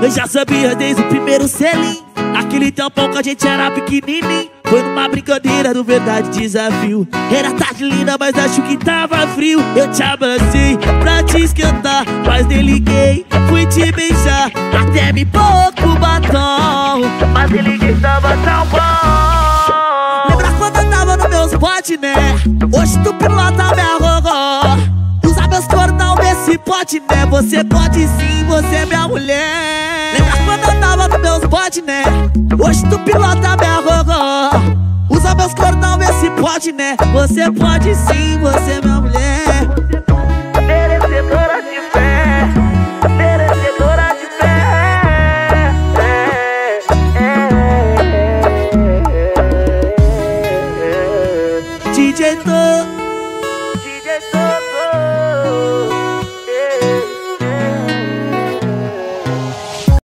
Eu já sabia desde o primeiro selim. Aquele tampão que a gente era pequenininho. Foi numa brincadeira do verdade desafio. Era tarde linda, mas acho que tava frio. Eu te abracei pra te esquentar Mas nem liguei, fui te beijar Até me pouco batom. Mas nem liguei, tava tão bom. Lembra quando eu tava no meu spot, né? Hoje tu pilota minha rogó Usa meus cordão, vê se pode, né? Você pode sim, você é minha mulher pode, né? Hoje tu pilota minha vovó Usa meus cordão, vê se pode, né? Você pode sim, você é minha mulher. Merecedora de fé. Merecedora de fé. É, é, é, DJ Tô DJ Tô